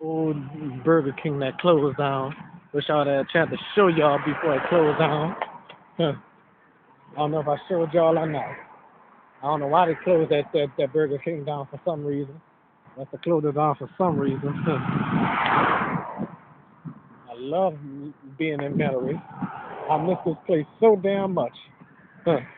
old Burger King that closed down. Wish I would have had a chance to show y'all before it closed down. Huh. I don't know if I showed y'all or not. I don't know why they closed that, that, that Burger King down for some reason. That's the closed it down for some reason. I love being in Metairie. I miss this place so damn much. Huh.